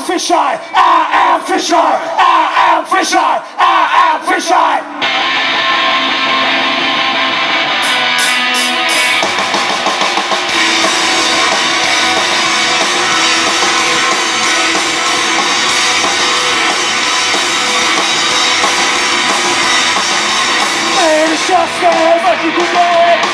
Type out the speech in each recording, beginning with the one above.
am fisheye. I am fisheye. I am fisheye. I am fisheye. Just a magical moment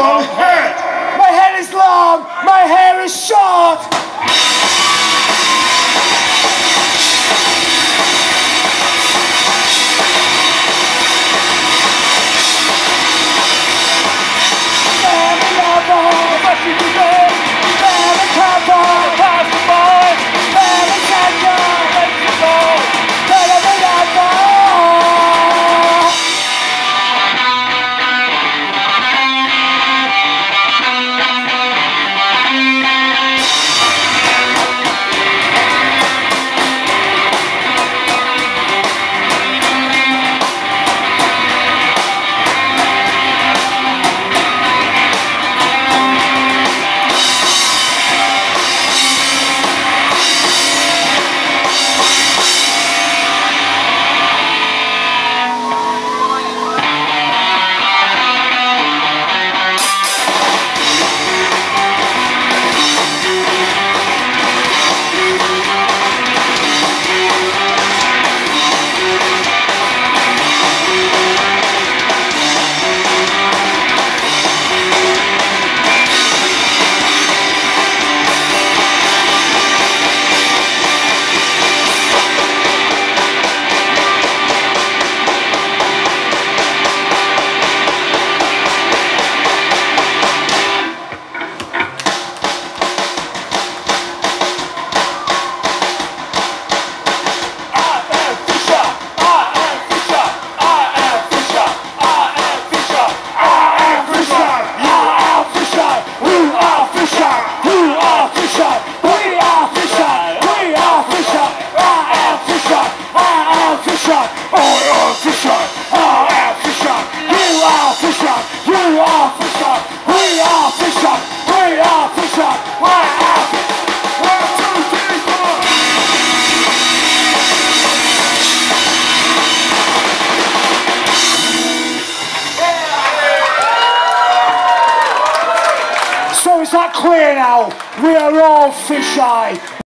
long head! My head is long! My hair is short! that clear now? We are all fisheye.